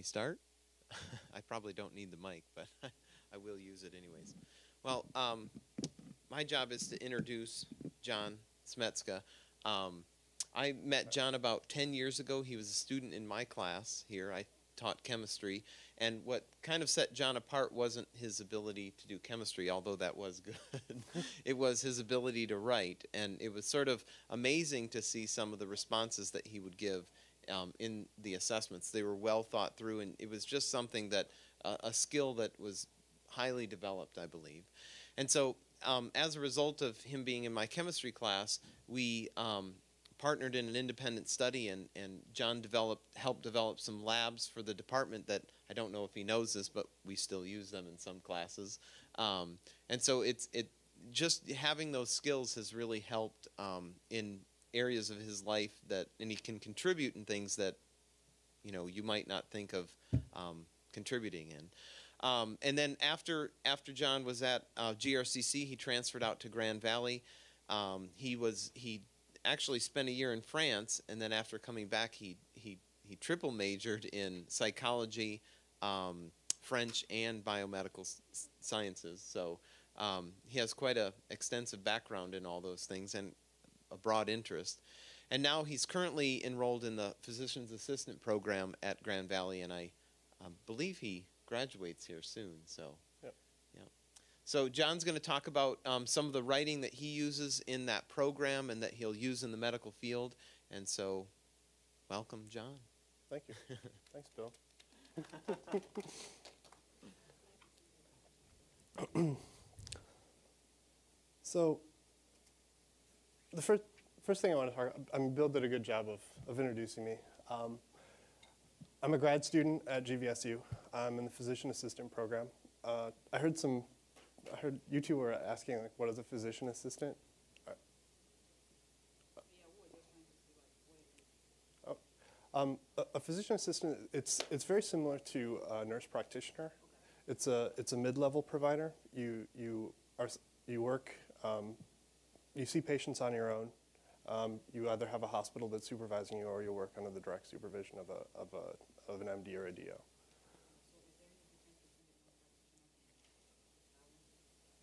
me start? I probably don't need the mic, but I will use it anyways. Well, um, my job is to introduce John Smieska. Um, I met John about 10 years ago. He was a student in my class here. I taught chemistry, and what kind of set John apart wasn't his ability to do chemistry, although that was good. it was his ability to write, and it was sort of amazing to see some of the responses that he would give um, in the assessments. They were well thought through, and it was just something that uh, a skill that was highly developed, I believe. And so, um, as a result of him being in my chemistry class, we um, partnered in an independent study, and, and John developed helped develop some labs for the department that I don't know if he knows this, but we still use them in some classes. Um, and so it's it just having those skills has really helped um, in areas of his life that, and he can contribute in things that you know you might not think of um, contributing in. Um, and then after after John was at uh, GRCC, he transferred out to Grand Valley. Um, he was he actually spent a year in France, and then after coming back, he he he triple majored in psychology, um, French, and biomedical s- sciences. So um, he has quite a extensive background in all those things and a broad interest. And now he's currently enrolled in the physician's assistant program at Grand Valley, and I um, believe he graduates here soon. So. yeah. So John's going to talk about um, some of the writing that he uses in that program and that he'll use in the medical field. And so, welcome, John. Thank you. Thanks, Bill. so, the first first thing I want to talk. I mean, Bill did a good job of of introducing me. Um, I'm a grad student at GVSU. I'm in the physician assistant program. Uh, I heard some I heard you two were asking like, what is a physician assistant? Oh, um, a, a, physician assistant, it's, it's very similar to a nurse practitioner. It's a, it's a mid-level provider. You, you, are, you work, um, you see patients on your own. Um, you either have a hospital that's supervising you or you work under the direct supervision of, a, of, a, of an MD or a DO.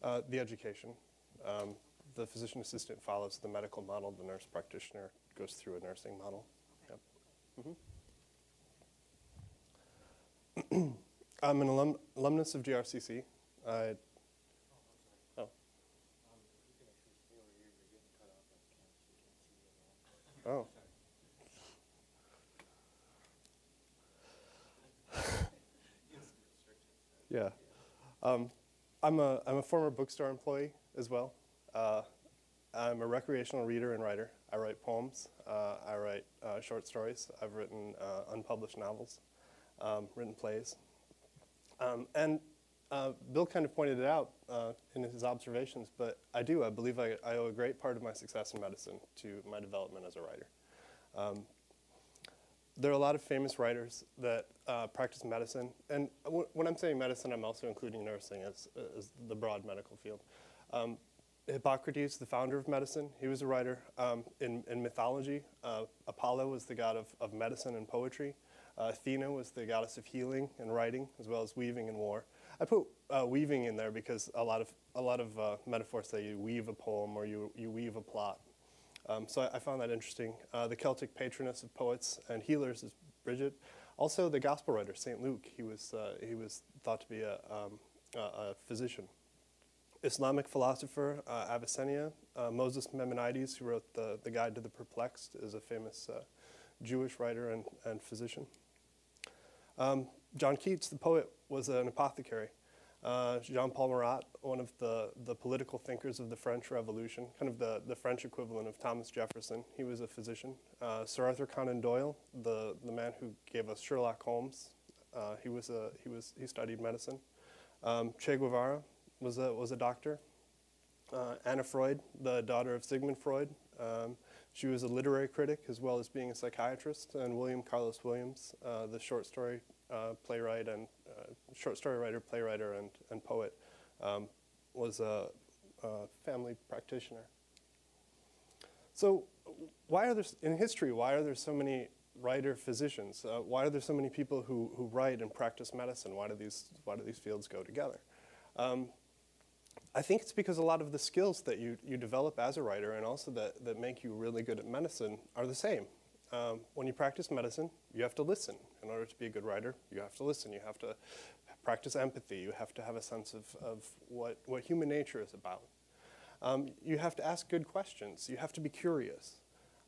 Uh, the education. Um, the physician assistant follows the medical model. The nurse practitioner goes through a nursing model. Yep. Mm-hmm. I'm an alum, alumnus of GRCC. I, Oh. yeah. Um, I'm a, I'm a former bookstore employee as well. Uh, I'm a recreational reader and writer. I write poems. Uh, I write uh, short stories. I've written uh, unpublished novels, um, written plays. Um, and uh, Bill kind of pointed it out uh, in his observations, but I do. I believe I, I, owe a great part of my success in medicine to my development as a writer. Um, there are a lot of famous writers that uh, practice medicine, and w- when I'm saying medicine, I'm also including nursing as, as the broad medical field. Um, Hippocrates, the founder of medicine, he was a writer. Um, in, in, mythology, uh, Apollo was the god of, of medicine and poetry. Uh, Athena was the goddess of healing and writing, as well as weaving and war. I put uh, weaving in there because a lot of a lot of uh, metaphors say you weave a poem or you you weave a plot. Um, so I, I, found that interesting. Uh, the Celtic patroness of poets and healers is Bridget. Also, the gospel writer Saint Luke. He was uh, he was thought to be a, um, a, physician. Islamic philosopher uh, Avicenna, uh, Moses Maimonides, who wrote the, the Guide to the Perplexed, is a famous Jewish writer and, and physician. Um, John Keats, the poet, was an apothecary. Uh, Jean Paul Marat, one of the, the political thinkers of the French Revolution, kind of the, the French equivalent of Thomas Jefferson. He was a physician. Uh, Sir Arthur Conan Doyle, the, the man who gave us Sherlock Holmes, uh, he, was a, he, was, he studied medicine. Um, Che Guevara was a, was a doctor. Uh, Anna Freud, the daughter of Sigmund Freud, um, she was a literary critic as well as being a psychiatrist. And William Carlos Williams, uh, the short story uh, playwright and uh, short story writer, playwright, and, and poet, um, was a, a, family practitioner. So, why are there in history? Why are there so many writer physicians? Uh, why are there so many people who, who write and practice medicine? Why do these, why do these fields go together? Um, I think it's because a lot of the skills that you, you develop as a writer and also that, that make you really good at medicine are the same. Um, when you practice medicine, you have to listen. In order to be a good writer, you have to listen. You have to practice empathy. You have to have a sense of, of what, what human nature is about. Um, you have to ask good questions. You have to be curious.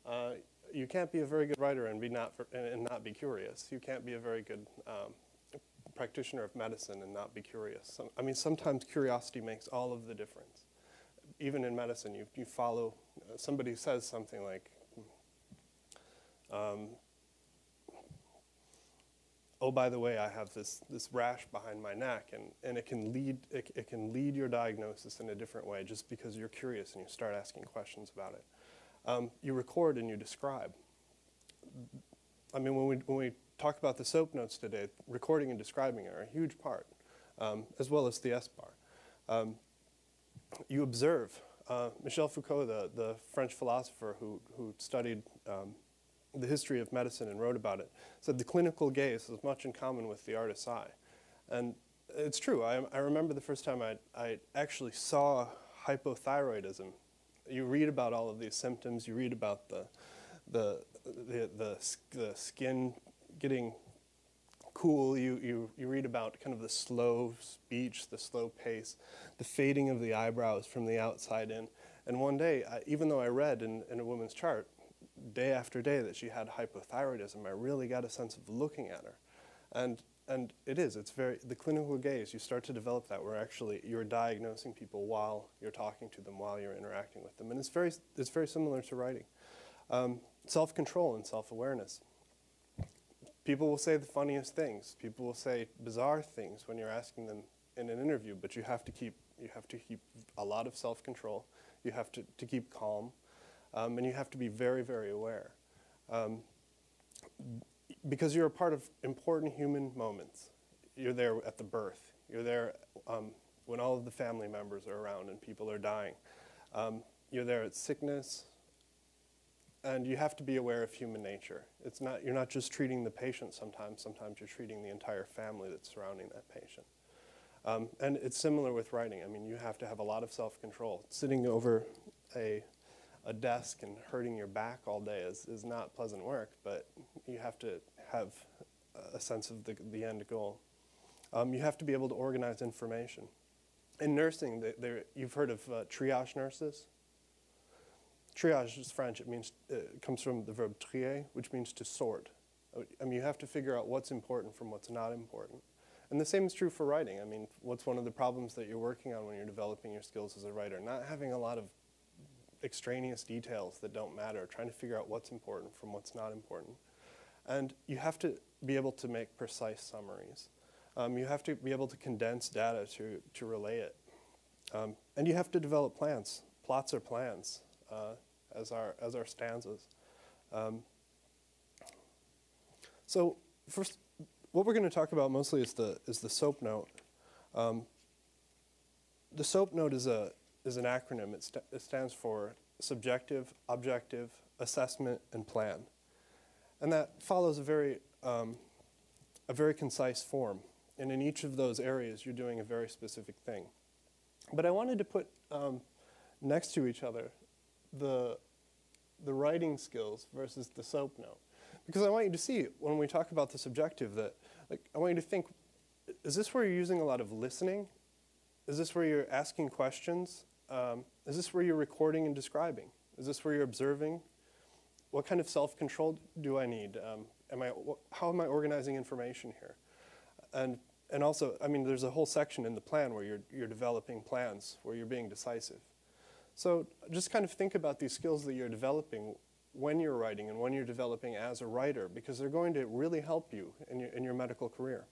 Uh, you can't be a very good writer and, be not, and not be curious. You can't be a very good um, practitioner of medicine and not be curious. Some, I mean, sometimes curiosity makes all of the difference. Even in medicine, you, you follow, uh, somebody says something like, um, oh, by the way, I have this, this rash behind my neck, and, and it, can lead, it, it can lead your diagnosis in a different way just because you're curious and you start asking questions about it. Um, you record and you describe. I mean, when we, when we talk about the SOAP notes today, recording and describing are a huge part, um, as well as the SBAR. Um, you observe. Uh, Michel Foucault, the, the French philosopher who, who studied um, the history of medicine and wrote about it, said the clinical gaze has much in common with the artist's eye. And it's true. I, I remember the first time I, I actually saw hypothyroidism. You read about all of these symptoms, you read about the, the, the, the, the skin getting cool, you, you, you read about kind of the slow speech, the slow pace, the fading of the eyebrows from the outside in. And one day, I, even though I read in, in a woman's chart, day after day that she had hypothyroidism, I really got a sense of looking at her. And, and it is, it's very, the clinical gaze, you start to develop that where actually you're diagnosing people while you're talking to them, while you're interacting with them. And it's very, it's very similar to writing. Um, self control and self awareness. People will say the funniest things. People will say bizarre things when you're asking them in an interview, but you have to keep, you have to keep a lot of self control. You have to, to keep calm. Um, and you have to be very, very aware. Um, because you're a part of important human moments. You're there at the birth. You're there um, when all of the family members are around and people are dying. Um, you're there at sickness. And you have to be aware of human nature. It's not, you're not just treating the patient sometimes, sometimes you're treating the entire family that's surrounding that patient. Um, and it's similar with writing. I mean, you have to have a lot of self control. Sitting over a a desk and hurting your back all day is, is not pleasant work, but you have to have a sense of the, the end goal. Um, you have to be able to organize information. In nursing, there, you've heard of uh, triage nurses. Triage is French. It means uh, it comes from the verb trier, which means to sort. I mean, you have to figure out what's important from what's not important. And the same is true for writing. I mean, what's one of the problems that you're working on when you're developing your skills as a writer? Not having a lot of extraneous details that don't matter, trying to figure out what's important from what's not important. And you have to be able to make precise summaries. Um, you have to be able to condense data to, to relay it. Um, and you have to develop plans. Plots are plans, uh, as, our, as our stanzas. Um, so first, what we're going to talk about mostly is the, is the SOAP note. Um, the SOAP note is a, is an acronym. It, st- it stands for Subjective, Objective, Assessment, and Plan. And that follows a very, um, a very concise form. And in each of those areas, you're doing a very specific thing. But I wanted to put um, next to each other the, the writing skills versus the SOAP note. Because I want you to see when we talk about the subjective that, like, I want you to think is this where you're using a lot of listening? Is this where you're asking questions? Um, is this where you're recording and describing? Is this where you're observing? What kind of self control do I need? Um, am I, how am I organizing information here? And, and also, I mean, there's a whole section in the plan where you're, you're developing plans, where you're being decisive. So just kind of think about these skills that you're developing when you're writing and when you're developing as a writer, because they're going to really help you in your, in your medical career.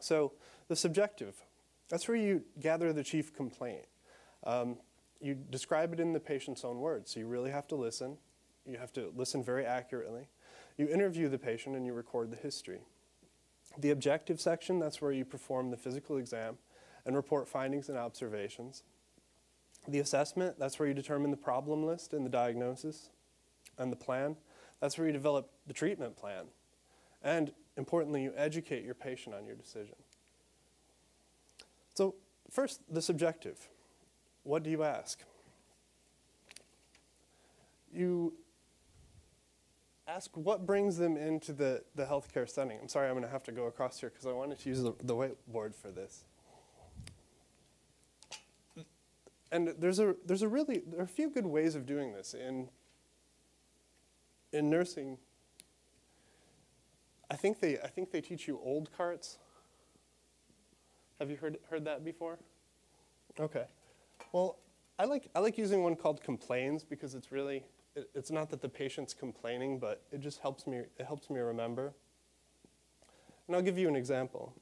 So the subjective, that's where you gather the chief complaint. Um, you describe it in the patient's own words, so you really have to listen. You have to listen very accurately. You interview the patient and you record the history. The objective section, that's where you perform the physical exam and report findings and observations. The assessment, that's where you determine the problem list and the diagnosis and the plan. That's where you develop the treatment plan. And importantly, you educate your patient on your decision. So, first, the subjective. What do you ask? You ask what brings them into the, the healthcare setting. I'm sorry, I'm going to have to go across here because I wanted to use the, the whiteboard for this. And there's a, there's a really, there are a few good ways of doing this. In, in nursing, I think they, I think they teach you OLDCARTS. Have you heard, heard that before? Okay. Well, I like, I like using one called complains because it's really, it, it's not that the patient's complaining, but it just helps me, it helps me remember. And I'll give you an example.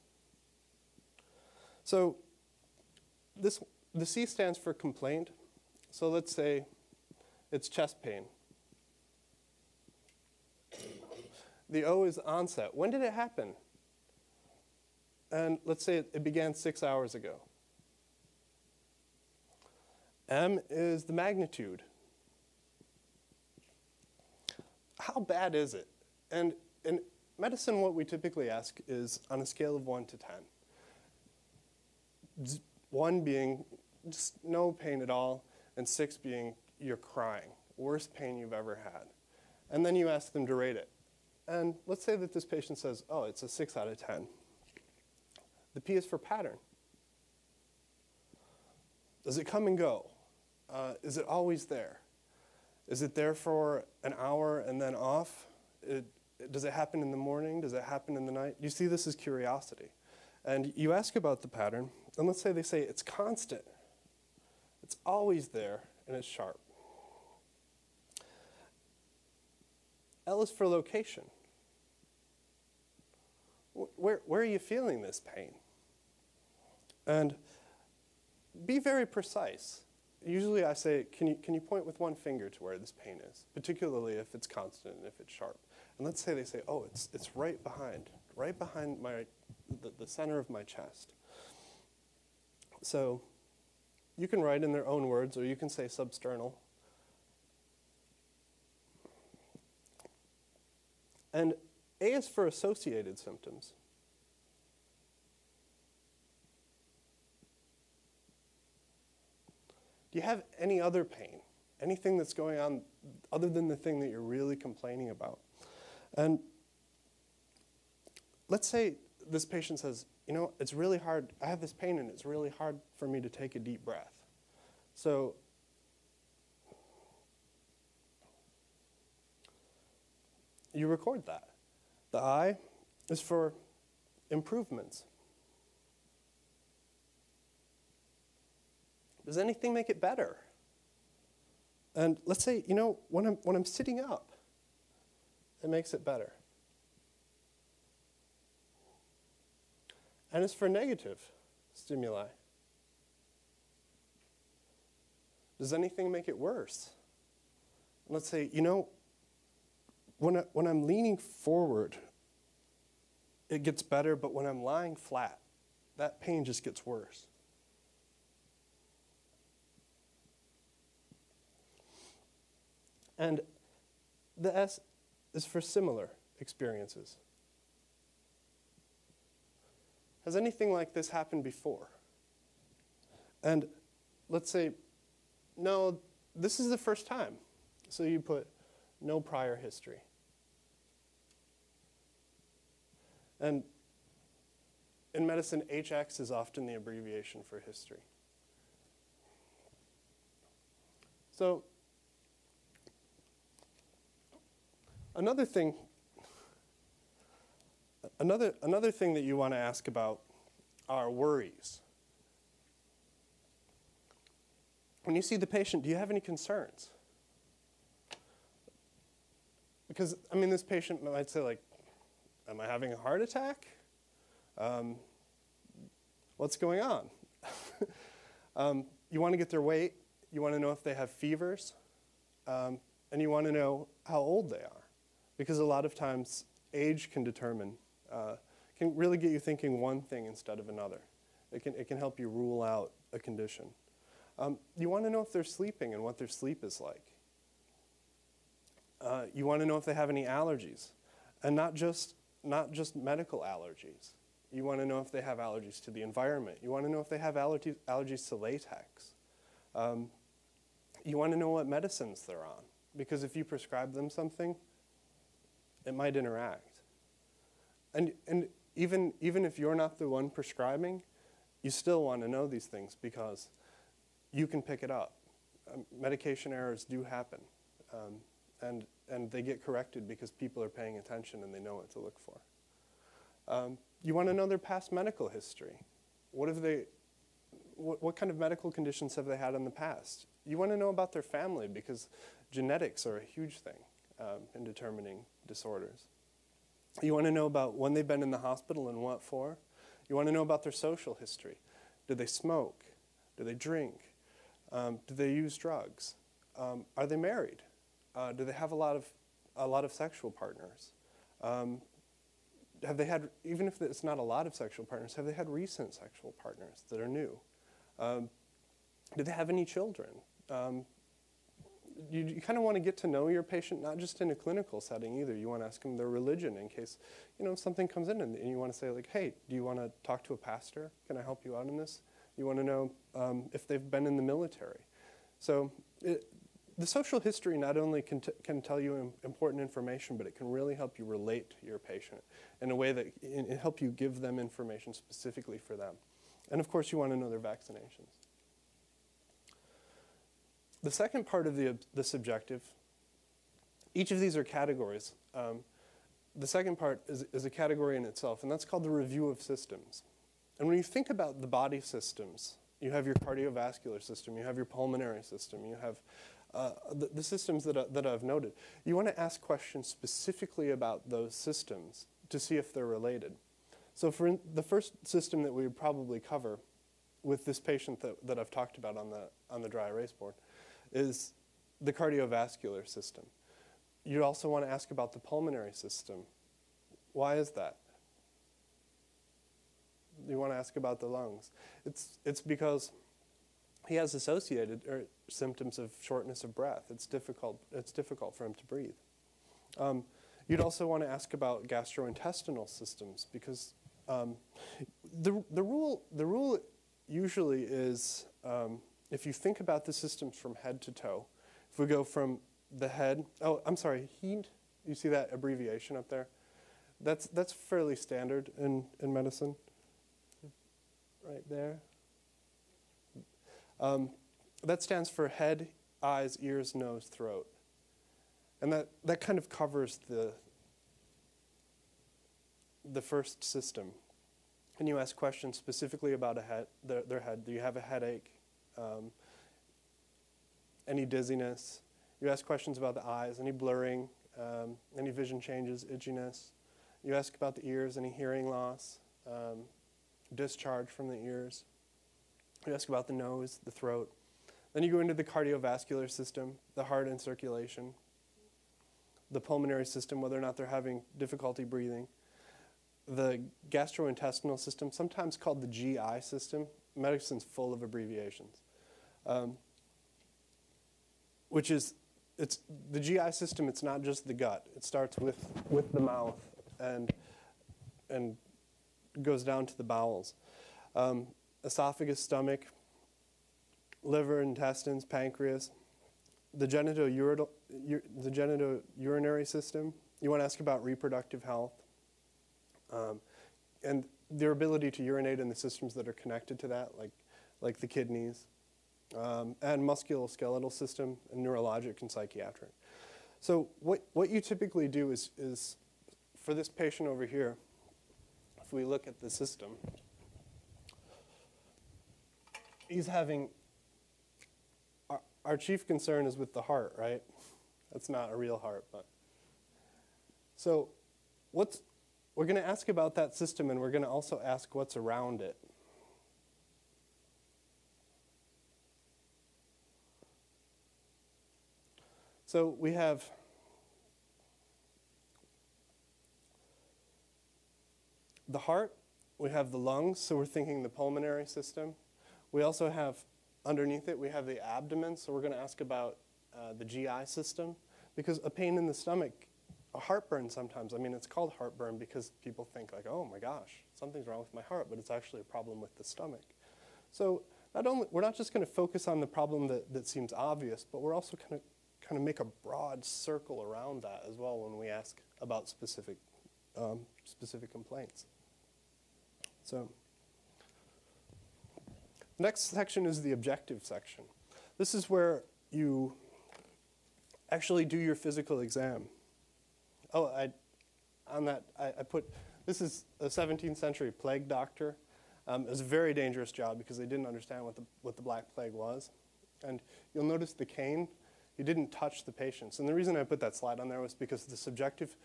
So this, the C stands for complaint. So let's say it's chest pain. The O is onset. When did it happen? And let's say it, it began six hours ago. M is the magnitude. How bad is it? And in medicine, what we typically ask is on a scale of 1 to 10. 1 being just no pain at all, and 6 being you're crying, worst pain you've ever had. And then you ask them to rate it. And let's say that this patient says, oh, it's a 6 out of 10. The P is for pattern. Does it come and go? Uh, is it always there? Is it there for an hour and then off? It, does it happen in the morning? Does it happen in the night? You see this as curiosity. And you ask about the pattern, and let's say they say it's constant. It's always there, and it's sharp. L is for location. Where, where are you feeling this pain? And be very precise. Usually I say, can you, can you point with one finger to where this pain is, particularly if it's constant and if it's sharp. And let's say they say, oh, it's, it's right behind, right behind my, the, the center of my chest. So you can write in their own words or you can say substernal. And A is for associated symptoms. You have any other pain? Anything that's going on other than the thing that you're really complaining about? And let's say this patient says, you know, it's really hard. I have this pain and it's really hard for me to take a deep breath. So you record that. The I is for improvements. Does anything make it better? And let's say, you know, when I'm, when I'm sitting up, it makes it better. And as for negative stimuli, does anything make it worse? Let's say, you know, when, I, when I'm leaning forward, it gets better, but when I'm lying flat, that pain just gets worse. And the S is for similar experiences. Has anything like this happened before? And let's say, no, this is the first time. So you put no prior history. And in medicine, HX is often the abbreviation for history. So Another thing, another, another thing that you want to ask about are worries. When you see the patient, do you have any concerns? Because, I mean, this patient might say, like, Am I having a heart attack? Um, what's going on? um, you want to get their weight, you want to know if they have fevers, um, and you want to know how old they are because a lot of times age can determine, uh, can really get you thinking one thing instead of another. It can, it can help you rule out a condition. Um, you want to know if they're sleeping and what their sleep is like. Uh, you want to know if they have any allergies, and not just not just medical allergies. You want to know if they have allergies to the environment. You want to know if they have allergies, allergies to latex. Um, you want to know what medicines they're on, because if you prescribe them something, it might interact. And, and even, even if you're not the one prescribing, you still want to know these things because you can pick it up. Um, medication errors do happen, um, and, and they get corrected because people are paying attention and they know what to look for. Um, you want to know their past medical history. What have they, what, what kind of medical conditions have they had in the past? You want to know about their family because genetics are a huge thing um, in determining disorders. You want to know about when they've been in the hospital and what for. You want to know about their social history. Do they smoke? Do they drink? Um, do they use drugs? Um, are they married? Uh, do they have a lot of, a lot of sexual partners? Um, have they had, even if it's not a lot of sexual partners, have they had recent sexual partners that are new? Um, do they have any children? You, you kind of want to get to know your patient, not just in a clinical setting either. You want to ask them their religion in case, you know, something comes in and, and you want to say like, hey, do you want to talk to a pastor? Can I help you out in this? You want to know um, if they've been in the military. So it, the social history not only can, t- can tell you important information, but it can really help you relate to your patient in a way that it help you give them information specifically for them. And of course, you want to know their vaccinations. The second part of the, the subjective, each of these are categories. Um, the second part is, is a category in itself, and that's called the review of systems. And when you think about the body systems, you have your cardiovascular system, you have your pulmonary system, you have uh, the, the, systems that, I, that I've noted. You want to ask questions specifically about those systems to see if they're related. So, for in, the first system that we would probably cover with this patient that, that I've talked about on the, on the dry erase board is the cardiovascular system. You also want to ask about the pulmonary system. Why is that? You want to ask about the lungs. It's, it's because he has associated er, symptoms of shortness of breath. It's difficult, it's difficult for him to breathe. Um, you'd also want to ask about gastrointestinal systems because um, the, the, rule, the rule usually is um, if you think about the systems from head to toe, if we go from the head, oh, I'm sorry, HEENT, you see that abbreviation up there? That's, that's fairly standard in, in medicine. Right there. Um, that stands for head, eyes, ears, nose, throat. And that, that kind of covers the, the first system. And you ask questions specifically about a head, their, their head. Do you have a headache? Um, any dizziness. You ask questions about the eyes, any blurring, um, any vision changes, itchiness. You ask about the ears, any hearing loss, um, discharge from the ears. You ask about the nose, the throat. Then you go into the cardiovascular system, the heart and circulation, the pulmonary system, whether or not they're having difficulty breathing, the gastrointestinal system, sometimes called the GI system. Medicine's full of abbreviations um, which is it's the GI system. It's not just the gut. It starts with with the mouth and and goes down to the bowels, um, esophagus, stomach, liver, intestines, pancreas, the genito the genitourinary system. You want to ask about reproductive health, um, and their ability to urinate in the systems that are connected to that, like like the kidneys um, and musculoskeletal system, and neurologic and psychiatric. So what, what you typically do is, is, for this patient over here, if we look at the system, he's having, our, our chief concern is with the heart, right? That's not a real heart, but. So what's, we're going to ask about that system, and we're going to also ask what's around it. So we have the heart, we have the lungs, so we're thinking the pulmonary system. We also have underneath it, we have the abdomen, so we're going to ask about uh, the GI system. Because a pain in the stomach, a heartburn sometimes, I mean, it's called heartburn because people think, like, oh my gosh, something's wrong with my heart, but it's actually a problem with the stomach. So not only, we're not just going to focus on the problem that, that seems obvious, but we're also going to kind of make a broad circle around that as well when we ask about specific, um, specific complaints. So, next section is the objective section. This is where you actually do your physical exam. Oh, I, on that, I, I put, this is a 17th century plague doctor. Um, it was a very dangerous job because they didn't understand what the, what the Black Plague was. And you'll notice the cane, you didn't touch the patients. And the reason I put that slide on there was because the subjective,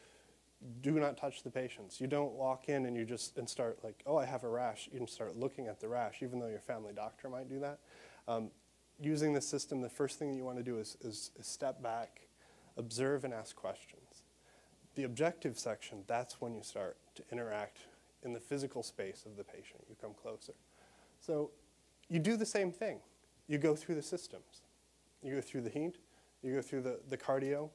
do not touch the patients. You don't walk in and you just and start like, oh, I have a rash. You can start looking at the rash, even though your family doctor might do that. Um, using the system, the first thing that you want to do is, is, is step back, observe, and ask questions. The objective section, that's when you start to interact in the physical space of the patient. You come closer. So you do the same thing. You go through the systems. You go through the HEENT, you go through the, the cardio,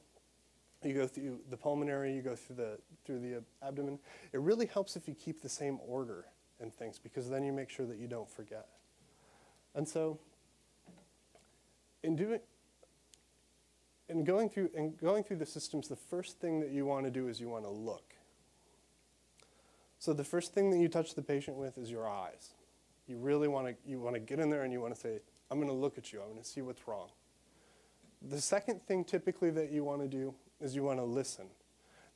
you go through the pulmonary, you go through the, through the abdomen. It really helps if you keep the same order in things because then you make sure that you don't forget. And so in doing in going through in going through the systems, the first thing that you want to do is you want to look. So the first thing that you touch the patient with is your eyes. You really want to you want to get in there and you want to say, I'm going to look at you. I'm going to see what's wrong. The second thing typically that you want to do is you want to listen.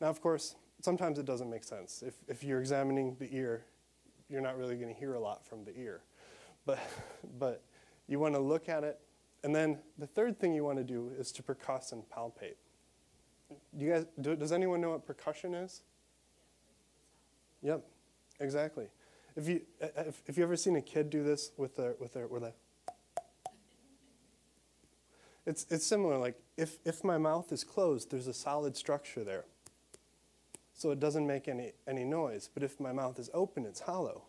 Now, of course, sometimes it doesn't make sense. If, if you're examining the ear, you're not really going to hear a lot from the ear. But, but you want to look at it. And then the third thing you want to do is to percuss and palpate. You guys, do, does anyone know what percussion is? Yep, exactly. If you, if, if you ever seen a kid do this with their, with their, with a, it's, it's similar, like if, if my mouth is closed, there's a solid structure there. So it doesn't make any, any noise. But if my mouth is open, it's hollow.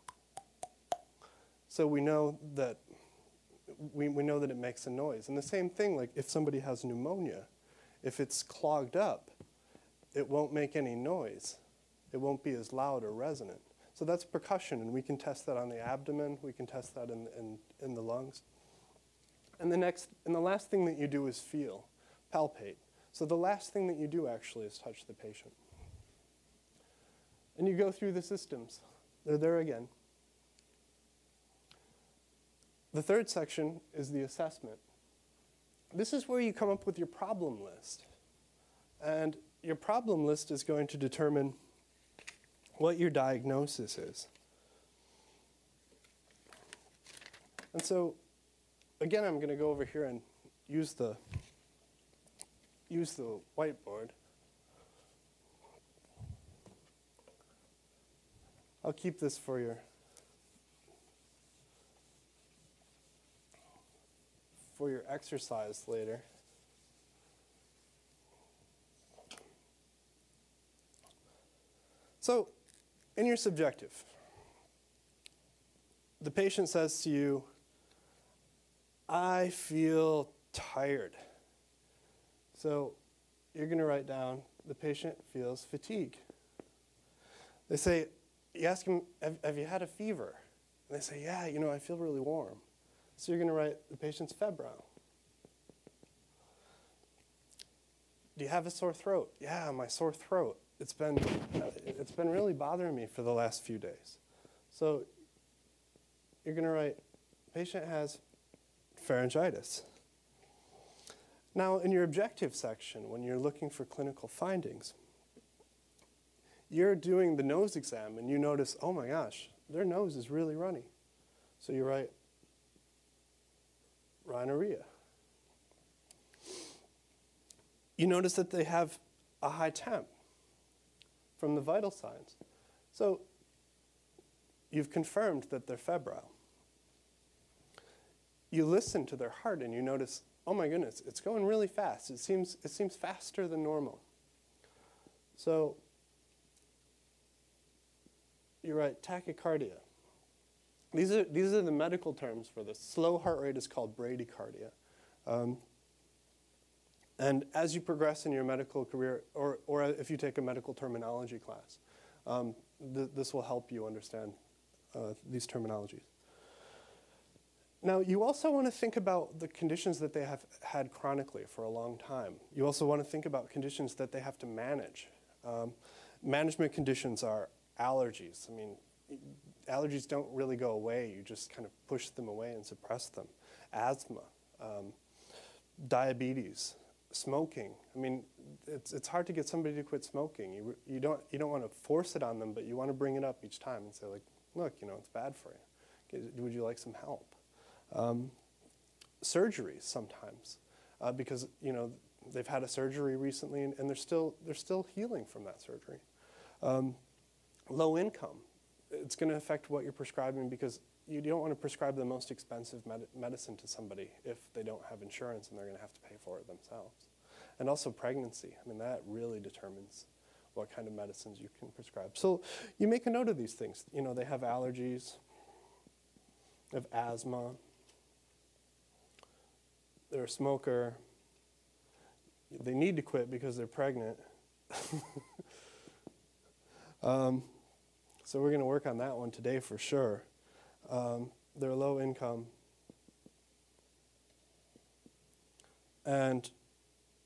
So we know that we, we know that it makes a noise. And the same thing, like if somebody has pneumonia, if it's clogged up, it won't make any noise. It won't be as loud or resonant. So that's percussion, and we can test that on the abdomen, we can test that in, in, in the lungs. And the next, and the last thing that you do is feel, palpate. So the last thing that you do actually is touch the patient. And you go through the systems. They're there again. The third section is the assessment. This is where you come up with your problem list. And your problem list is going to determine what your diagnosis is. And so again, I'm going to go over here and use the, use the whiteboard. I'll keep this for your for your exercise later. So, in your subjective, the patient says to you, I feel tired. So you're going to write down the patient feels fatigue. They say, you ask them, have, have, you had a fever? And they say, yeah, you know, I feel really warm. So you're going to write the patient's febrile. Do you have a sore throat? Yeah, my sore throat. It's been, it's been really bothering me for the last few days. So you're going to write, patient has pharyngitis. Now, in your objective section, when you're looking for clinical findings, you're doing the nose exam and you notice, oh my gosh, their nose is really runny. So you write rhinorrhea. You notice that they have a high temp from the vital signs. So you've confirmed that they're febrile you listen to their heart and you notice, oh my goodness, it's going really fast. It seems, it seems faster than normal. So you're right, tachycardia. These are, these are the medical terms for this. Slow heart rate is called bradycardia. Um, And as you progress in your medical career, or, or if you take a medical terminology class, um, th- this will help you understand uh, these terminologies. Now, you also want to think about the conditions that they have had chronically for a long time. You also want to think about conditions that they have to manage. Um, management conditions are allergies. I mean, allergies don't really go away, you just kind of push them away and suppress them. Asthma, um, diabetes, smoking. I mean, it's, it's hard to get somebody to quit smoking. You, you, don't, you don't want to force it on them, but you want to bring it up each time and say, like, look, you know, it's bad for you. Would you like some help? Um, surgeries sometimes, uh, because, you know, they've had a surgery recently and, and, they're, still, they're still healing from that surgery. Um, low income, it's going to affect what you're prescribing because you don't want to prescribe the most expensive med- medicine to somebody if they don't have insurance and they're going to have to pay for it themselves. And also pregnancy. I mean, that really determines what kind of medicines you can prescribe. So you make a note of these things. You know, they have allergies, have asthma, they're a smoker, they need to quit because they're pregnant. um, so we're going to work on that one today for sure. Um, they're low income. And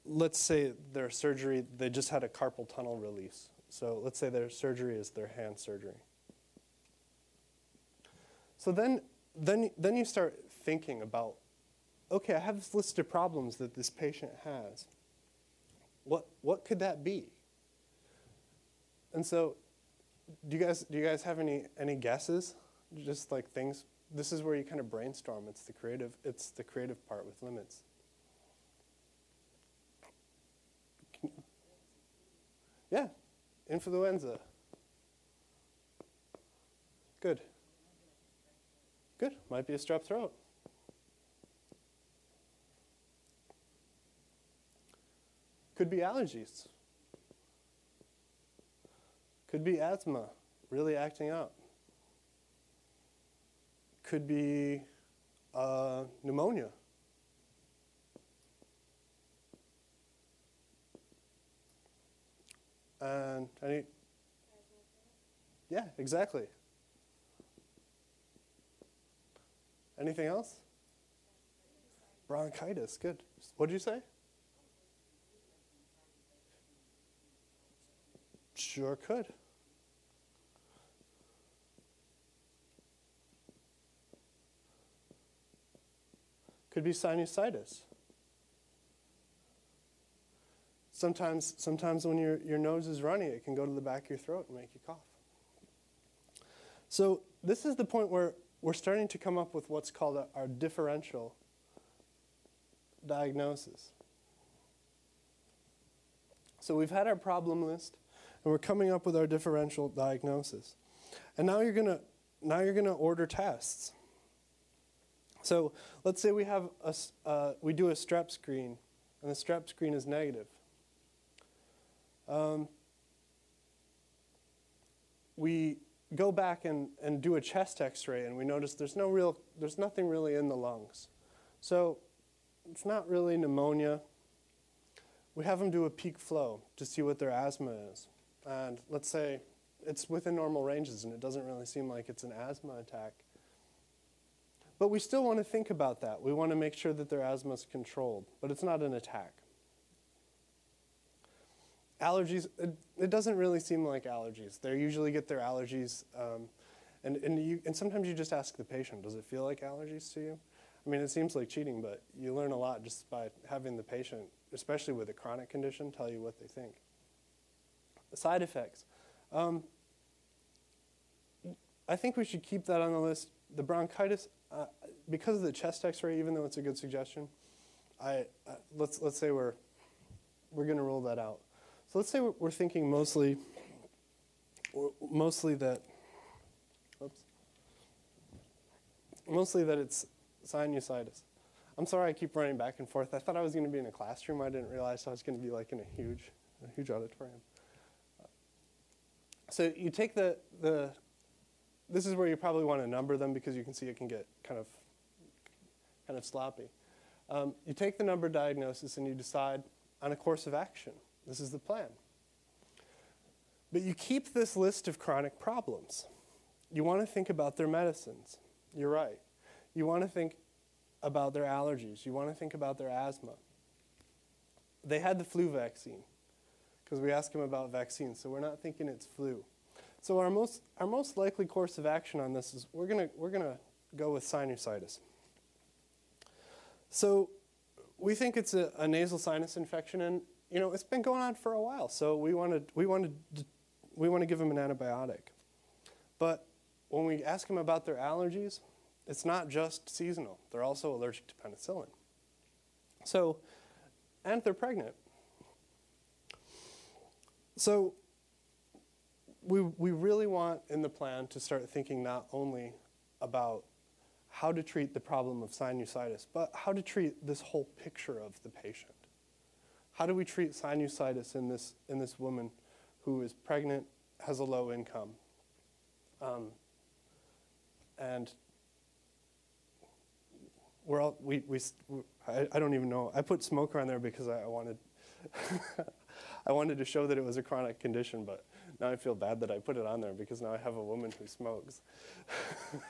let's say their surgery, they just had a carpal tunnel release. So let's say their surgery is their hand surgery. So then, then, then you start thinking about okay, I have this list of problems that this patient has. What, what could that be? And so do you guys do you guys have any any guesses? Just like things. This is where you kind of brainstorm. It's the creative. It's the creative part with limits. Yeah, influenza. Good. Good. Might be a strep throat. Could be allergies. Could be asthma really acting up. Could be uh, pneumonia. And any. Yeah, exactly. Anything else? Bronchitis, good. What did you say? Sure could. Could be sinusitis. Sometimes, sometimes when your, your nose is runny, it can go to the back of your throat and make you cough. So this is the point where we're starting to come up with what's called a, our differential diagnosis. So we've had our problem list and we're coming up with our differential diagnosis. And now you're going to now you're to order tests. So let's say we have a uh, we do a strep screen, and the strep screen is negative. Um, we go back and, and do a chest X-ray, and we notice there's no real there's nothing really in the lungs. So it's not really pneumonia. We have them do a peak flow to see what their asthma is and let's say it's within normal ranges and it doesn't really seem like it's an asthma attack. But we still want to think about that. We want to make sure that their asthma is controlled, but it's not an attack. Allergies, it, it doesn't really seem like allergies. They usually get their allergies, um, and, and, you, and sometimes you just ask the patient, does it feel like allergies to you? I mean, it seems like cheating, but you learn a lot just by having the patient, especially with a chronic condition, tell you what they think side effects. Um, I think we should keep that on the list. The bronchitis, uh, because of the chest X-ray, even though it's a good suggestion, I uh, let's let's say we're we're going to rule that out. So let's say we're, thinking mostly mostly that oops, mostly that it's sinusitis. I'm sorry I keep running back and forth. I thought I was going to be in a classroom. I didn't realize I was going to be like in a huge a huge auditorium. So you take the, the, this is where you probably want to number them because you can see it can get kind of, kind of sloppy. Um, you take the number diagnosis and you decide on a course of action. This is the plan. But you keep this list of chronic problems. You want to think about their medicines. You're right. You want to think about their allergies. You want to think about their asthma. They had the flu vaccine because we asked them about vaccines, so we're not thinking it's flu. So our most, our most likely course of action on this is we're going we're gonna go with sinusitis. So we think it's a, a, nasal sinus infection, and you know it's been going on for a while. So we want we want to we want to give them an antibiotic. But when we ask them about their allergies, it's not just seasonal. They're also allergic to penicillin. So, and they're pregnant. So we, we really want in the plan to start thinking not only about how to treat the problem of sinusitis, but how to treat this whole picture of the patient. How do we treat sinusitis in this, in this woman who is pregnant, has a low income, um, and we're all, we, we, I, I, don't even know. I put smoker on there because I, I wanted, I wanted to show that it was a chronic condition, but now I feel bad that I put it on there because now I have a woman who smokes.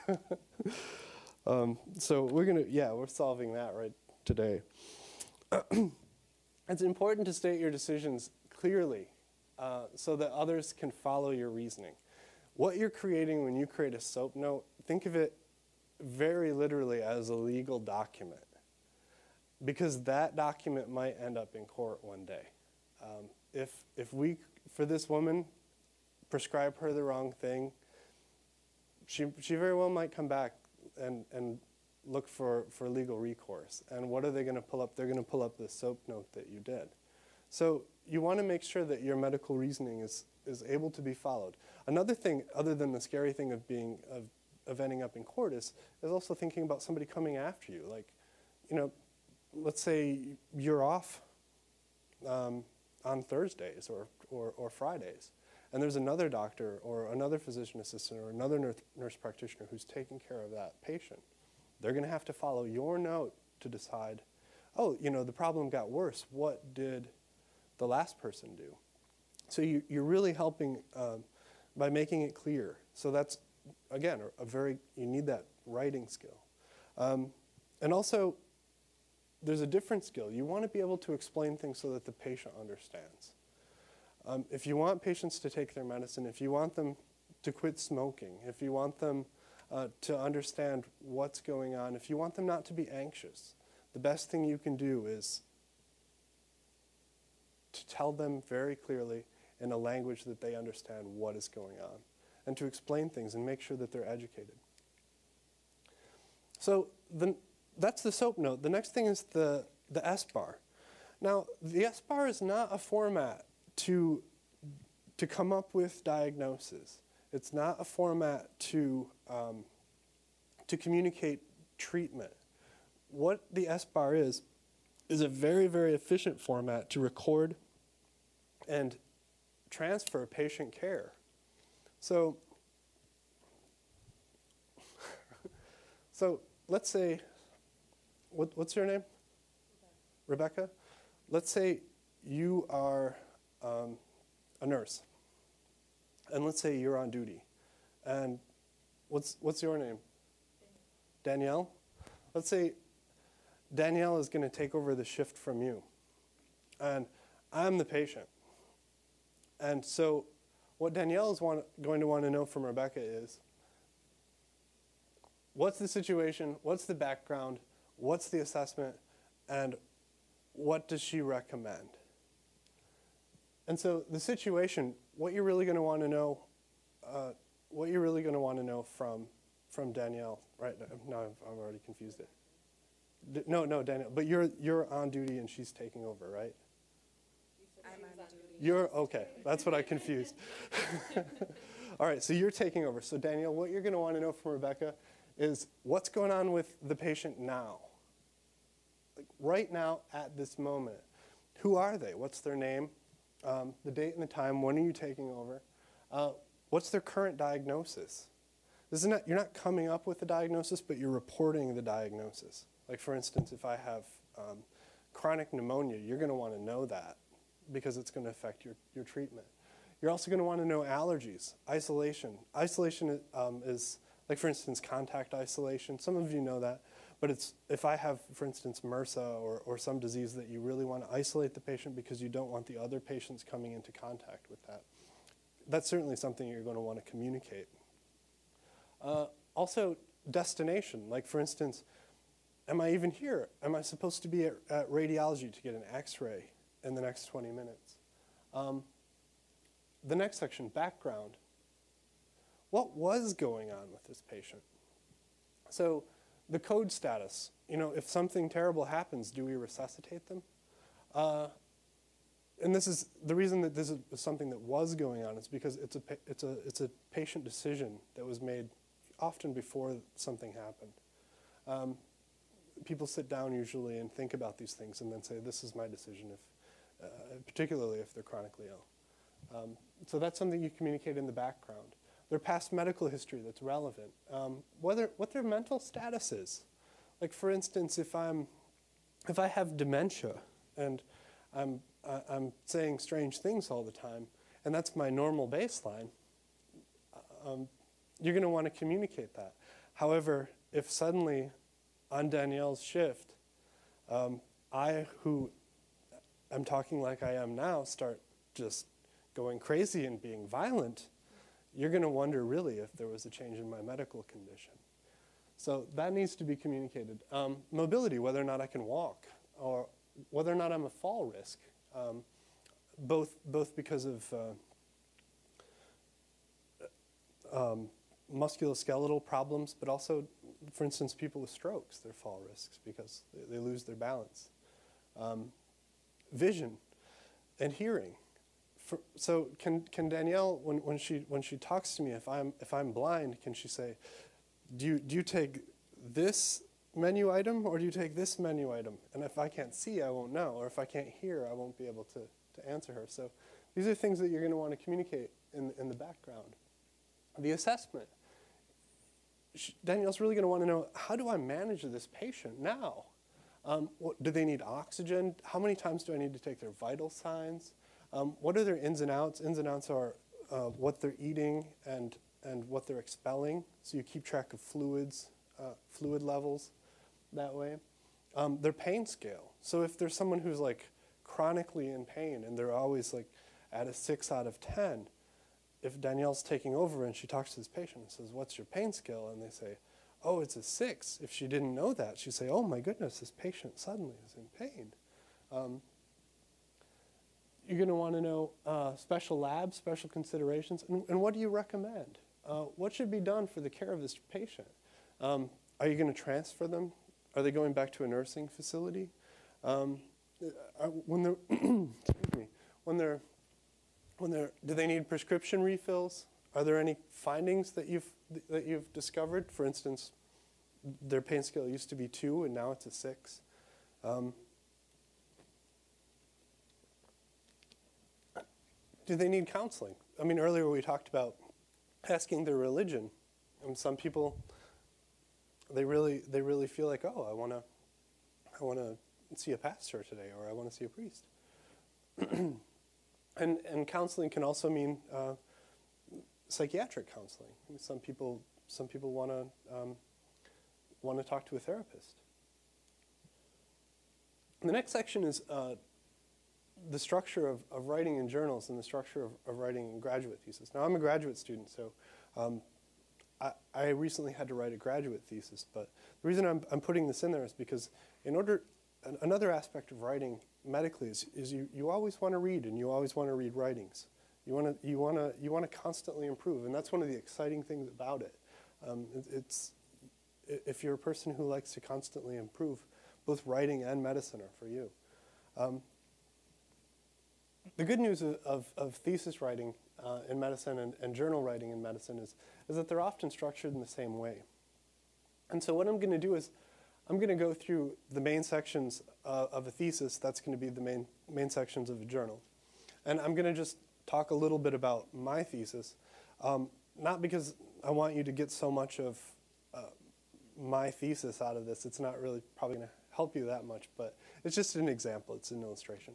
um, so we're gonna, yeah, we're solving that right today. it's important to state your decisions clearly uh, so that others can follow your reasoning. What you're creating when you create a SOAP note, think of it very literally as a legal document because that document might end up in court one day. Um, if, if we, for this woman, prescribe her the wrong thing, she, she very well might come back and, and look for, for legal recourse. And what are they going to pull up? They're going to pull up the SOAP note that you did. So you want to make sure that your medical reasoning is, is able to be followed. Another thing, other than the scary thing of being of, of ending up in court, is, is also thinking about somebody coming after you. Like, you know, let's say you're off um, on Thursdays or, or, or Fridays and there's another doctor or another physician assistant or another nurse, nurse practitioner who's taking care of that patient. They're going to have to follow your note to decide, oh, you know, the problem got worse. What did the last person do? So you, you're really helping um, by making it clear. So that's, again, a, very, you need that writing skill. Um, and also, there's a different skill. You want to be able to explain things so that the patient understands. Um, if you want patients to take their medicine, if you want them to quit smoking, if you want them uh, to understand what's going on, if you want them not to be anxious, the best thing you can do is to tell them very clearly in a language that they understand what is going on and to explain things and make sure that they're educated. So the, that's the SOAP note. The next thing is the, the SBAR. Now, the SBAR is not a format to, to come up with diagnosis. It's not a format to, um, to communicate treatment. What the SBAR is, is a very, very efficient format to record and transfer patient care. So, so let's say, what, what's your name? Rebecca. Rebecca. Let's say you are um, a nurse, and let's say you're on duty, and what's what's your name? Danielle. Let's say Danielle is going to take over the shift from you, and I'm the patient. And so, what Danielle is want, going to want to know from Rebecca is what's the situation, what's the background, what's the assessment, and what does she recommend? And so the situation, what you're really going to want to know, uh, what you're really going to want to know from from Danielle, right? No, I'm already confused. It. D- no, no, Danielle. But you're you're on duty and she's taking over, right? I'm on duty. You're okay. That's what I confused. All right, so you're taking over. So Danielle, what you're going to want to know from Rebecca is what's going on with the patient now, like right now at this moment. Who are they? What's their name? um, the date and the time, when are you taking over? Uh, what's their current diagnosis? This is not, you're not coming up with the diagnosis, but you're reporting the diagnosis. Like, for instance, if I have um, chronic pneumonia, you're going to want to know that because it's going to affect your, your treatment. You're also going to want to know allergies, isolation. Isolation um, is, like, for instance, contact isolation. Some of you know that. But it's, if I have, for instance, MRSA or, or some disease that you really want to isolate the patient because you don't want the other patients coming into contact with that, that's certainly something you're going to want to communicate. Uh, also, destination. Like, for instance, am I even here? Am I supposed to be at, at radiology to get an x ray in the next 20 minutes? Um, the next section, background. What was going on with this patient? So, the code status. You know, if something terrible happens, do we resuscitate them? Uh, and this is the reason that this is something that was going on is because it's a it's a it's a patient decision that was made often before something happened. Um, people sit down usually and think about these things and then say, "This is my decision." If, uh, particularly if they're chronically ill, um, so that's something you communicate in the background their past medical history that's relevant, um, whether, what their mental status is. Like, for instance, if, I'm, if I have dementia and I'm, I'm saying strange things all the time, and that's my normal baseline, um, you're going to want to communicate that. However, if suddenly on Danielle's shift, um, I, who am talking like I am now, start just going crazy and being violent, you're going to wonder really if there was a change in my medical condition. So that needs to be communicated. Um, mobility, whether or not I can walk, or whether or not I'm a fall risk, um, both, both because of uh, um, musculoskeletal problems, but also, for instance, people with strokes, they're fall risks because they, they lose their balance. Um, vision and hearing for, so can, can Danielle, when, when, she, when she talks to me, if I'm, if I'm blind, can she say, do you, do you take this menu item or do you take this menu item? And if I can't see, I won't know. Or if I can't hear, I won't be able to, to answer her. So these are things that you're going to want to communicate in, in the background. The assessment. She, Danielle's really going to want to know how do I manage this patient now? Um, what, do they need oxygen? How many times do I need to take their vital signs? Um, what are their ins and outs? Ins and outs are uh, what they're eating and, and what they're expelling. So you keep track of fluids, uh, fluid levels that way. Um, their pain scale. So if there's someone who's like chronically in pain and they're always like at a six out of 10, if Danielle's taking over and she talks to this patient and says, What's your pain scale? And they say, Oh, it's a six. If she didn't know that, she'd say, Oh my goodness, this patient suddenly is in pain. Um, you're going to want to know uh, special labs, special considerations, and, and what do you recommend? Uh, what should be done for the care of this patient? Um, are you going to transfer them? Are they going back to a nursing facility? Um, uh, when they're, excuse me, when they're, when they're, do they need prescription refills? Are there any findings that you've that you've discovered? For instance, their pain scale used to be two, and now it's a six. Um, do they need counseling? I mean, earlier we talked about asking their religion. And some people, they really, they really feel like, oh, I want to, I want to see a pastor today, or I want to see a priest. and, and counseling can also mean uh, psychiatric counseling. Some people, some people want to um, want to talk to a therapist. The next section is uh, the structure of, of writing in journals and the structure of, of writing in graduate thesis. Now, I'm a graduate student, so um, I, I, recently had to write a graduate thesis, but the reason I'm, I'm putting this in there is because in order, an, another aspect of writing medically is, is you, you always want to read and you always want to read writings. You want to you want to you want to constantly improve, and that's one of the exciting things about it. Um, it. It's if you're a person who likes to constantly improve, both writing and medicine are for you. Um, the good news of, of thesis writing uh, in medicine and, and, journal writing in medicine is, is that they're often structured in the same way. And so, what I'm going to do is, I'm going to go through the main sections uh, of a thesis, that's going to be the main, main sections of a journal. And I'm going to just talk a little bit about my thesis, um, not because I want you to get so much of uh, my thesis out of this, it's not really probably going to help you that much, but it's just an example, it's an illustration.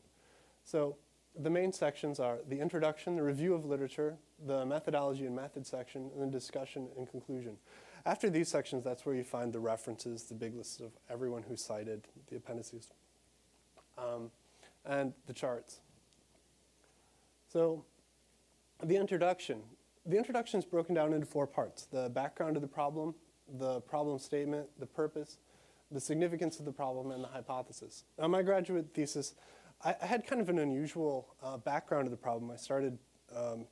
So the main sections are the introduction, the review of literature, the methodology and method section, and then discussion and conclusion. After these sections, that's where you find the references, the big list of everyone who cited, the appendices, um, and the charts. So the introduction. The introduction is broken down into four parts. The background of the problem, the problem statement, the purpose, the significance of the problem, and the hypothesis. Now, my graduate thesis, I, I had kind of an unusual uh, background to the problem. I started um,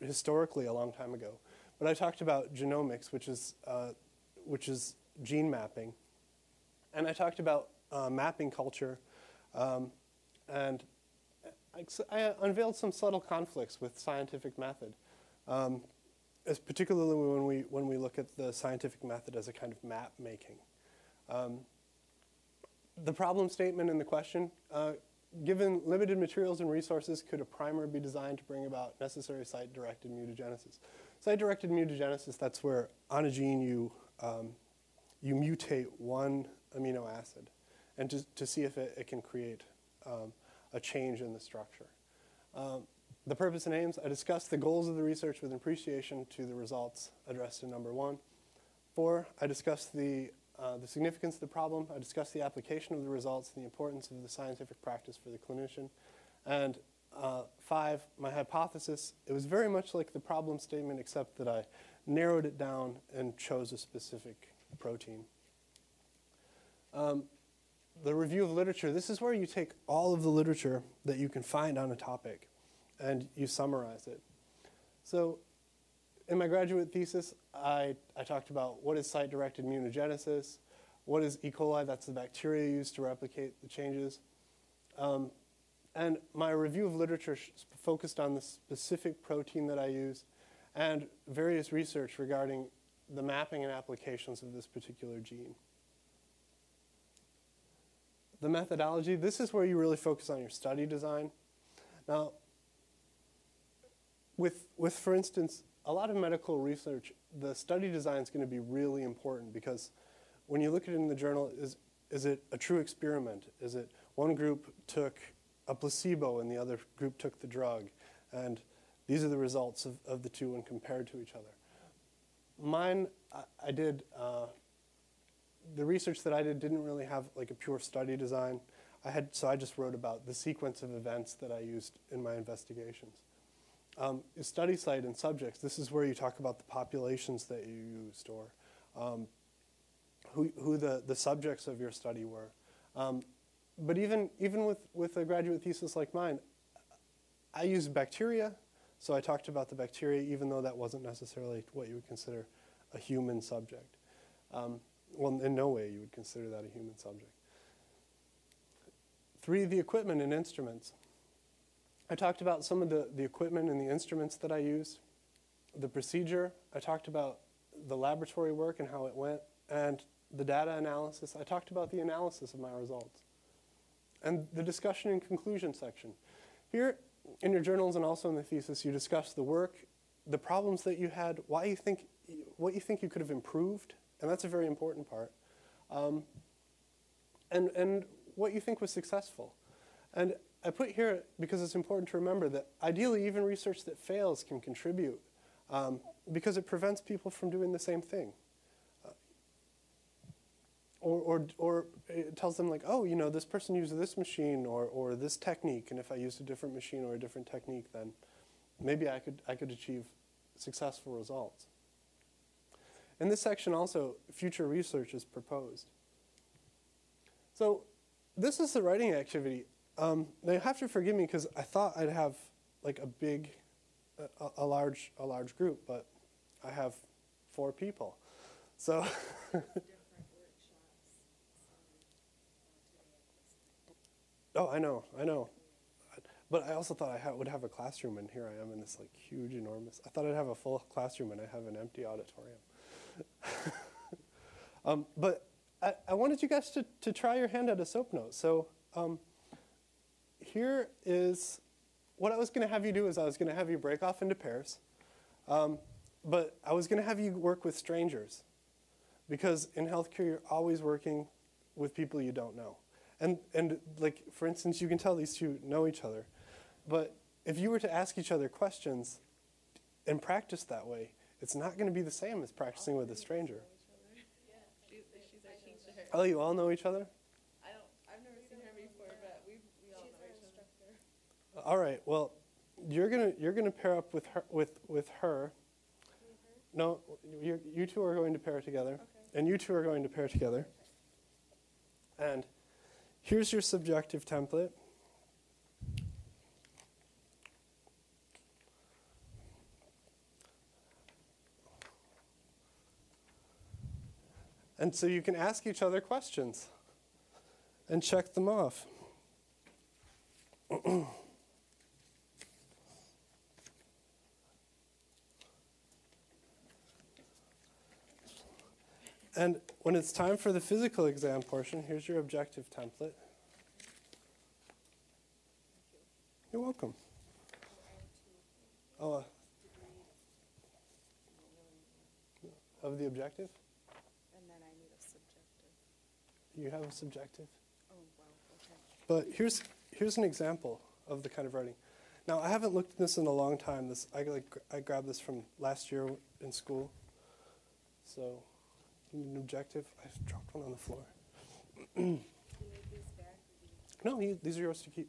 historically a long time ago, but I talked about genomics, which is, uh, which is gene mapping, and I talked about uh, mapping culture, um, and I, I, unveiled some subtle conflicts with scientific method. Um, as particularly when we, when we look at the scientific method as a kind of map making. Um, the problem statement in the question, uh, given limited materials and resources, could a primer be designed to bring about necessary site-directed mutagenesis? Site-directed mutagenesis, that's where on a gene you, um, you mutate one amino acid and to, to see if it, it can create um, a change in the structure. Um, the purpose and aims, I discussed the goals of the research with appreciation to the results addressed in number one. Four, I discussed the, uh, the significance of the problem. I discussed the application of the results and the importance of the scientific practice for the clinician. And uh, five, my hypothesis, it was very much like the problem statement except that I narrowed it down and chose a specific protein. Um, the review of literature, this is where you take all of the literature that you can find on a topic and you summarize it. So in my graduate thesis, I, I talked about what is site-directed mutagenesis, what is E. coli, that's the bacteria used to replicate the changes. Um, and my review of literature focused on the specific protein that I use and various research regarding the mapping and applications of this particular gene. The methodology, this is where you really focus on your study design. Now, with, with, for instance, a lot of medical research, the study design is going to be really important because when you look at it in the journal, is, is it a true experiment? Is it one group took a placebo and the other group took the drug? And these are the results of, of the two when compared to each other. Mine, I, I did, uh, the research that I did didn't really have like a pure study design. I had, so I just wrote about the sequence of events that I used in my investigations. Um, study site and subjects, this is where you talk about the populations that you used or um, who, who the, the subjects of your study were. Um, but even, even with, with a graduate thesis like mine, I used bacteria, so I talked about the bacteria even though that wasn't necessarily what you would consider a human subject. Um, well, in no way you would consider that a human subject. Three, the equipment and instruments. I talked about some of the, the equipment and the instruments that I use, the procedure. I talked about the laboratory work and how it went, and the data analysis. I talked about the analysis of my results. And the discussion and conclusion section. Here in your journals and also in the thesis, you discuss the work, the problems that you had, why you think, what you think you could have improved, and that's a very important part, um, and, and what you think was successful. And I put here because it's important to remember that ideally, even research that fails can contribute um, because it prevents people from doing the same thing. Uh, or, or, or it tells them, like, oh, you know, this person used this machine or, or this technique, and if I used a different machine or a different technique, then maybe I could, I could achieve successful results. In this section, also, future research is proposed. So, this is the writing activity. Um, now you have to forgive me because I thought I'd have like a big, a, a, large, a large group, but I have four people. So. oh, I know, I know. But I also thought I ha- would have a classroom, and here I am in this like huge, enormous. I thought I'd have a full classroom, and I have an empty auditorium. um, but I, I wanted you guys to, to try your hand at a soap note. So. Um, here is what I was going to have you do is I was going to have you break off into pairs, um, but I was going to have you work with strangers because in healthcare you're always working with people you don't know. And, and like, for instance, you can tell these two know each other. But if you were to ask each other questions and practice that way, it's not going to be the same as practicing with a stranger. She's, she's our teacher. Oh, you all know each other? I don't, I've never seen her before, but we, we all know each other. All right. Well, you're gonna you're gonna pair up with her with with her. No, you you two are going to pair together, and you two are going to pair together. And here's your subjective template. And so you can ask each other questions and check them off. And when it's time for the physical exam portion, here's your objective template. You're welcome. Oh, uh, of the objective? And then I need a subjective. You have a subjective? Oh, wow, okay. But here's here's an example of the kind of writing. Now I haven't looked at this in a long time. This I like I grabbed this from last year in school. So, need an objective. I just dropped one on the floor. No, these are yours to keep.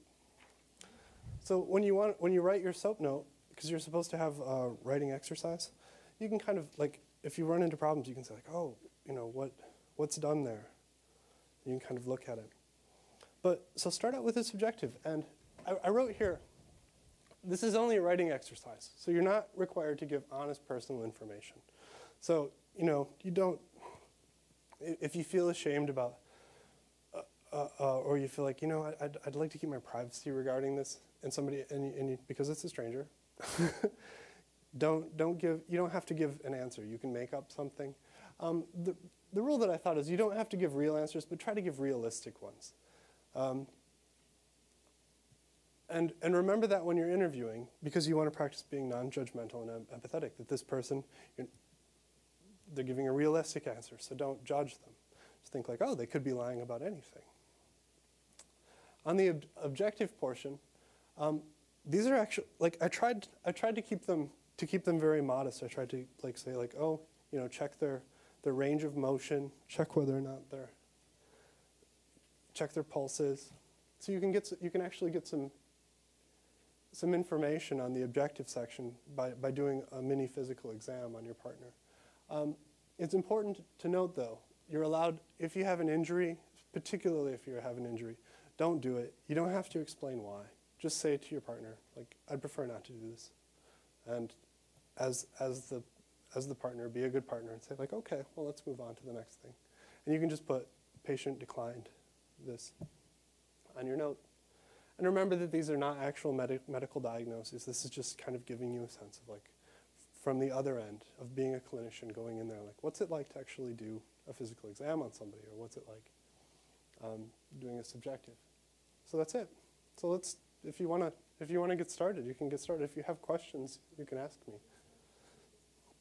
So when you want when you write your soap note, because you're supposed to have a writing exercise, you can kind of like if you run into problems, you can say like, oh, you know what what's done there. You can kind of look at it. But so start out with a subjective, and I, I wrote here. This is only a writing exercise, so you're not required to give honest personal information. So you know you don't. If you feel ashamed about uh, uh, or you feel like you know I'd, I'd like to keep my privacy regarding this and somebody and, and you, because it's a stranger don't don't give you don't have to give an answer. You can make up something. Um, the, the rule that i thought is you don't have to give real answers but try to give realistic ones. Um, and, and remember that when you're interviewing because you want to practice being non-judgmental and empathetic that this person they're giving a realistic answer so don't judge them just think like oh they could be lying about anything on the ob- objective portion, um, these are actually like I tried. I tried to keep them to keep them very modest. I tried to like say like oh you know check their their range of motion, check whether or not they're check their pulses, so you can get you can actually get some some information on the objective section by by doing a mini physical exam on your partner. Um, it's important to note though you're allowed if you have an injury, particularly if you have an injury don't do it. You don't have to explain why. Just say to your partner, like, I'd prefer not to do this. And as, as, the, as the partner, be a good partner and say, like, okay, well, let's move on to the next thing. And you can just put patient declined this on your note. And remember that these are not actual medi- medical diagnoses. This is just kind of giving you a sense of, like, from the other end of being a clinician going in there, like, what's it like to actually do a physical exam on somebody, or what's it like um, doing a subjective. So that's it. So let's, if you want to, if you want to get started, you can get started. If you have questions, you can ask me.